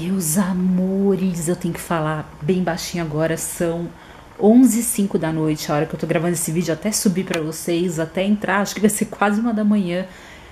Meus amores, eu tenho que falar bem baixinho agora, são 11 h 05 da noite, a hora que eu tô gravando esse vídeo, até subir para vocês, até entrar, acho que vai ser quase uma da manhã.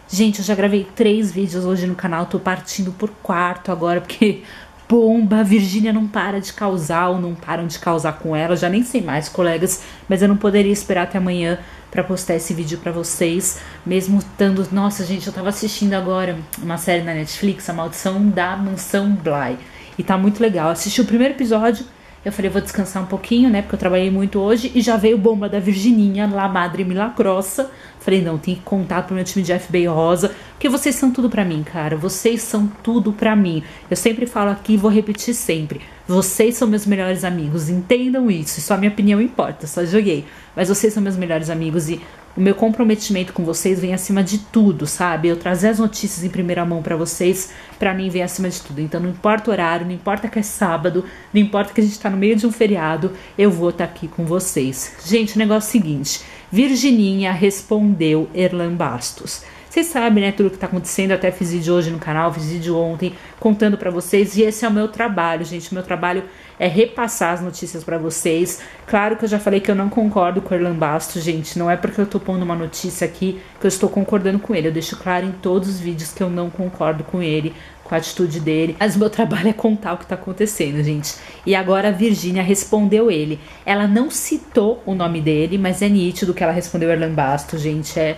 Gente, eu já gravei três vídeos hoje no canal, tô partindo por quarto agora, porque bomba, a Virgínia não para de causar ou não param de causar com ela, já nem sei mais, colegas, mas eu não poderia esperar até amanhã para postar esse vídeo para vocês, mesmo estando, nossa, gente, eu tava assistindo agora uma série na Netflix, A Maldição da Mansão Bly, e tá muito legal. Assisti o primeiro episódio, eu falei, vou descansar um pouquinho, né? Porque eu trabalhei muito hoje. E já veio bomba da Virgininha, La Madre Milagrosa. Falei, não, tem que contar pro meu time de FBI Rosa. Porque vocês são tudo para mim, cara. Vocês são tudo para mim. Eu sempre falo aqui e vou repetir sempre. Vocês são meus melhores amigos. Entendam isso. Só minha opinião importa. Só joguei. Mas vocês são meus melhores amigos. E o meu comprometimento com vocês vem acima de tudo, sabe? Eu trazer as notícias em primeira mão para vocês, para mim vem acima de tudo. Então não importa o horário, não importa que é sábado, não importa que a gente tá no meio de um feriado, eu vou estar tá aqui com vocês. Gente, o negócio é o seguinte, Virgininha respondeu Erlan Bastos. Vocês sabem, né, tudo que tá acontecendo, até fiz vídeo hoje no canal, fiz vídeo ontem, contando para vocês, e esse é o meu trabalho, gente, o meu trabalho é repassar as notícias para vocês. Claro que eu já falei que eu não concordo com o Erlan Bastos, gente, não é porque eu tô pondo uma notícia aqui que eu estou concordando com ele, eu deixo claro em todos os vídeos que eu não concordo com ele, com a atitude dele, mas meu trabalho é contar o que tá acontecendo, gente. E agora a Virgínia respondeu ele. Ela não citou o nome dele, mas é nítido que ela respondeu Erlan Bastos, gente, é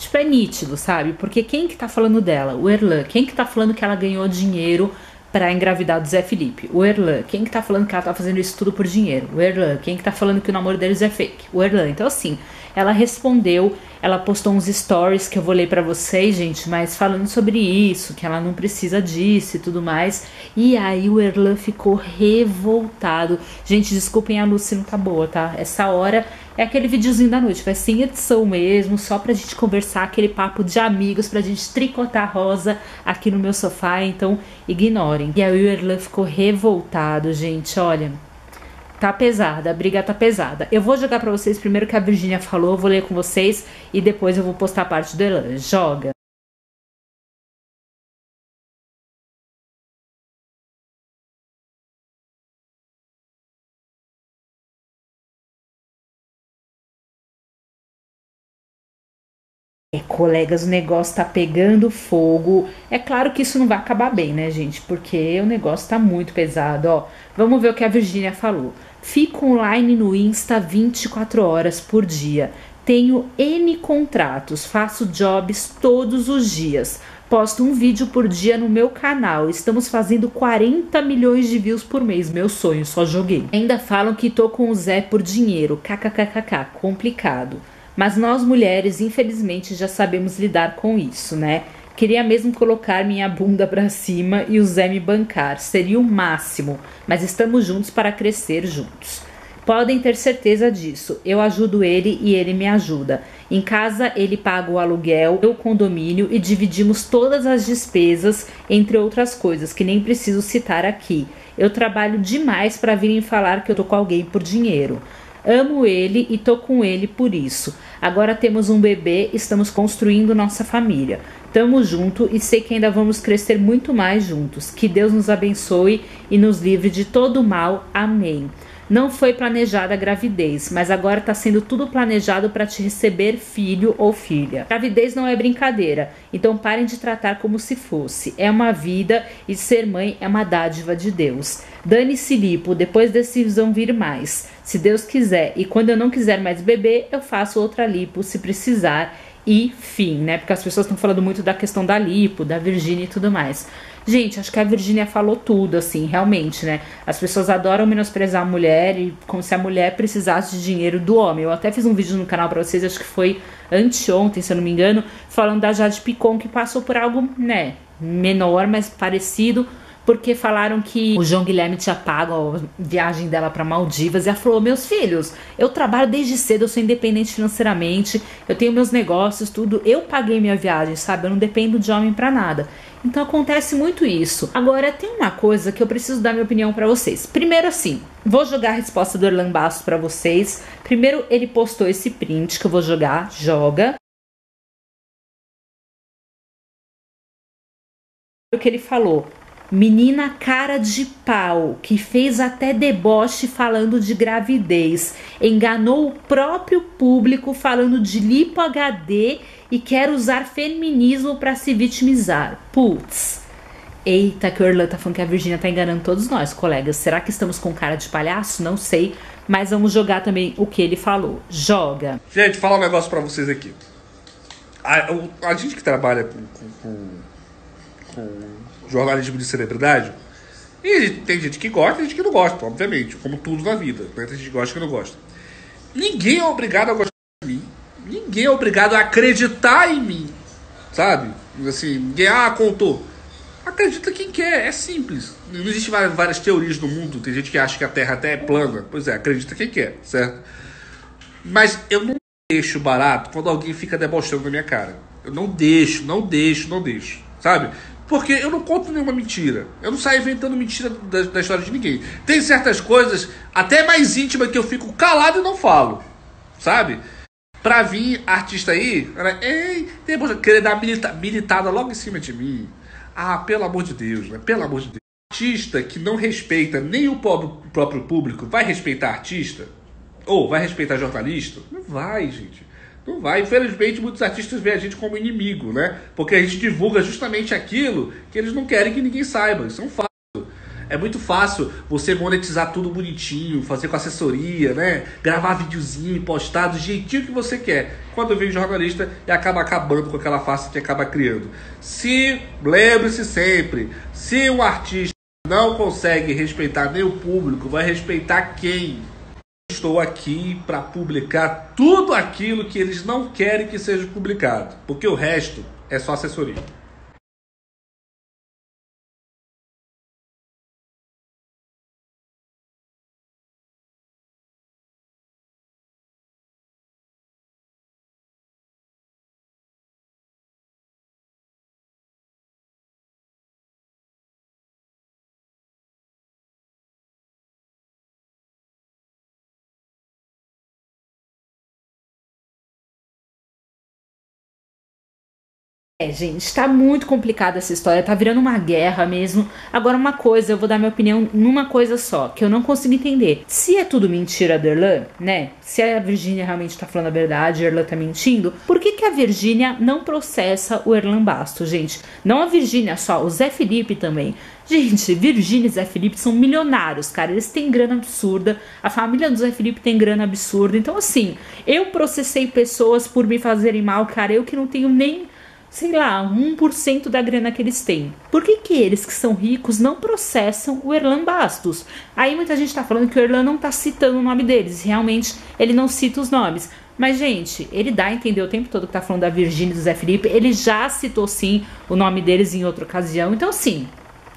Tipo, é nítido, sabe? Porque quem que tá falando dela? O Erlan. Quem que tá falando que ela ganhou dinheiro para engravidar do Zé Felipe? O Erlan. Quem que tá falando que ela tá fazendo isso tudo por dinheiro? O Erlan. Quem que tá falando que o namoro deles é fake? O Erlan. Então, assim, ela respondeu, ela postou uns stories que eu vou ler para vocês, gente, mas falando sobre isso, que ela não precisa disso e tudo mais. E aí o Erlan ficou revoltado. Gente, desculpem a luz se não tá boa, tá? Essa hora é aquele videozinho da noite, vai sem edição mesmo, só pra gente conversar, aquele papo de amigos, pra gente tricotar rosa aqui no meu sofá, então ignorem. E aí o Erlan ficou revoltado, gente, olha. Tá pesada, a briga tá pesada. Eu vou jogar pra vocês primeiro o que a Virginia falou, vou ler com vocês e depois eu vou postar a parte do Erlan. Joga. É, colegas, o negócio tá pegando fogo. É claro que isso não vai acabar bem, né, gente? Porque o negócio tá muito pesado, ó. Vamos ver o que a Virgínia falou. Fico online no Insta 24 horas por dia. Tenho N contratos, faço jobs todos os dias. Posto um vídeo por dia no meu canal. Estamos fazendo 40 milhões de views por mês. Meu sonho, só joguei. Ainda falam que tô com o Zé por dinheiro. KKKKK, complicado. Mas nós mulheres, infelizmente, já sabemos lidar com isso, né? Queria mesmo colocar minha bunda para cima e o Zé me bancar, seria o máximo, mas estamos juntos para crescer juntos. Podem ter certeza disso. Eu ajudo ele e ele me ajuda. Em casa, ele paga o aluguel, o condomínio e dividimos todas as despesas, entre outras coisas que nem preciso citar aqui. Eu trabalho demais para virem falar que eu tô com alguém por dinheiro. Amo ele e tô com ele por isso. Agora temos um bebê, estamos construindo nossa família. Tamo junto e sei que ainda vamos crescer muito mais juntos. Que Deus nos abençoe e nos livre de todo mal. Amém. Não foi planejada a gravidez, mas agora está sendo tudo planejado para te receber filho ou filha. Gravidez não é brincadeira, então parem de tratar como se fosse. É uma vida e ser mãe é uma dádiva de Deus. Dane-se lipo, depois desses vão vir mais. Se Deus quiser e quando eu não quiser mais beber, eu faço outra lipo se precisar e fim, né? Porque as pessoas estão falando muito da questão da lipo, da Virgínia e tudo mais. Gente, acho que a Virgínia falou tudo, assim, realmente, né? As pessoas adoram menosprezar a mulher e como se a mulher precisasse de dinheiro do homem. Eu até fiz um vídeo no canal pra vocês, acho que foi anteontem, se eu não me engano, falando da Jade Picon, que passou por algo, né, menor, mas parecido porque falaram que o João Guilherme tinha pago a viagem dela para Maldivas e ela falou: Meus filhos, eu trabalho desde cedo, eu sou independente financeiramente, eu tenho meus negócios, tudo. Eu paguei minha viagem, sabe? Eu não dependo de homem para nada. Então acontece muito isso. Agora tem uma coisa que eu preciso dar minha opinião para vocês. Primeiro assim, vou jogar a resposta do Orlan Bastos para vocês. Primeiro ele postou esse print que eu vou jogar, joga. O que ele falou? Menina cara de pau, que fez até deboche falando de gravidez, enganou o próprio público falando de lipo HD e quer usar feminismo para se vitimizar. Putz. Eita, que o Orlando tá falando que a Virgínia tá enganando todos nós, colegas. Será que estamos com cara de palhaço? Não sei. Mas vamos jogar também o que ele falou. Joga. Gente, falar um negócio para vocês aqui. A, a, gente que trabalha com, com, com jornalismo de celebridade. E tem gente que gosta e gente que não gosta, obviamente, como tudo na vida. Né? Tem gente que gosta e que não gosta. Ninguém é obrigado a gostar de mim. Ninguém é obrigado a acreditar em mim. Sabe? Assim, ninguém, ah, contou. Acredita quem quer, é simples. Não existe várias teorias no mundo. Tem gente que acha que a Terra até é plana. Pois é, acredita quem quer, certo? Mas eu não deixo barato quando alguém fica debochando na minha cara. Eu não deixo, não deixo, não deixo. Sabe? Porque eu não conto nenhuma mentira. Eu não saio inventando mentira da, da, história de ninguém. Tem certas coisas, até mais íntimas, que eu fico calado e não falo. Sabe? Pra vir artista aí, ela, ei, depois querer dar milita, militada logo em cima de mim. Ah, pelo amor de Deus, né? Pelo amor de Deus. Artista que não respeita nem o próprio público, vai respeitar artista? Ou vai respeitar jornalista? Não vai, gente. Não vai. Infelizmente, muitos artistas veem a gente como inimigo, né? Porque a gente divulga justamente aquilo que eles não querem que ninguém saiba. Isso é um fato. É muito fácil você monetizar tudo bonitinho, fazer com assessoria, né? Gravar videozinho, postar do jeitinho que você quer. Quando vem jornalista e acaba acabando com aquela face que acaba criando. Se, lembre-se sempre, se um artista não consegue respeitar nem o público, vai respeitar quem? Estou aqui para publicar tudo aquilo que eles não querem que seja publicado, porque o resto é só assessoria. É, gente, tá muito complicada essa história, tá virando uma guerra mesmo. Agora, uma coisa, eu vou dar minha opinião numa coisa só, que eu não consigo entender. Se é tudo mentira do Erlan, né? Se a Virgínia realmente tá falando a verdade, o Erlan tá mentindo, por que, que a Virgínia não processa o Erlan Basto, gente? Não a Virgínia só, o Zé Felipe também. Gente, Virgínia e Zé Felipe são milionários, cara. Eles têm grana absurda. A família do Zé Felipe tem grana absurda. Então, assim, eu processei pessoas por me fazerem mal, cara. Eu que não tenho nem sei lá, 1% da grana que eles têm. Por que, que eles que são ricos não processam o Erlan Bastos? Aí muita gente está falando que o Erlan não está citando o nome deles, realmente ele não cita os nomes. Mas, gente, ele dá a entender o tempo todo que tá falando da Virgínia e do Zé Felipe. Ele já citou, sim, o nome deles em outra ocasião. Então, sim,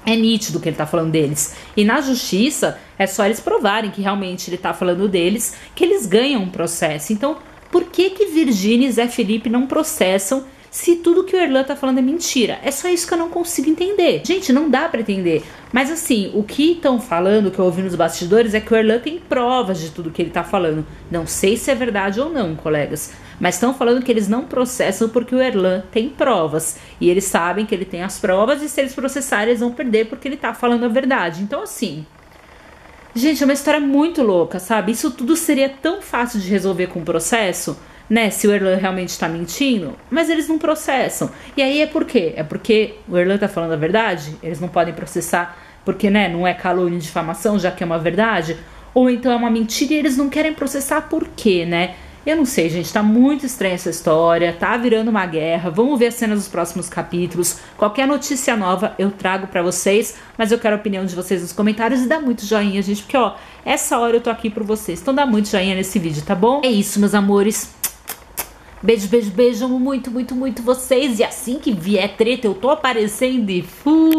é nítido que ele tá falando deles. E na justiça, é só eles provarem que realmente ele tá falando deles, que eles ganham um processo. Então, por que que Virgínia e Zé Felipe não processam se tudo que o Erlan tá falando é mentira. É só isso que eu não consigo entender. Gente, não dá para entender. Mas assim, o que estão falando, que eu ouvi nos bastidores, é que o Erlan tem provas de tudo que ele tá falando. Não sei se é verdade ou não, colegas. Mas estão falando que eles não processam porque o Erlan tem provas. E eles sabem que ele tem as provas e se eles processarem, eles vão perder porque ele tá falando a verdade. Então, assim. Gente, é uma história muito louca, sabe? Isso tudo seria tão fácil de resolver com o processo né, se o Erlan realmente está mentindo, mas eles não processam. E aí é por quê? É porque o Erlan está falando a verdade, eles não podem processar porque, né, não é calúnia e difamação, já que é uma verdade, ou então é uma mentira e eles não querem processar por quê, né? Eu não sei, gente, tá muito estranha essa história, tá virando uma guerra. Vamos ver as cenas dos próximos capítulos. Qualquer notícia nova eu trago para vocês, mas eu quero a opinião de vocês nos comentários e dá muito joinha, gente, porque ó, essa hora eu tô aqui por vocês. Então dá muito joinha nesse vídeo, tá bom? É isso, meus amores. Beijo, beijo, beijo. Amo muito, muito, muito vocês. E assim que vier treta, eu tô aparecendo e fui.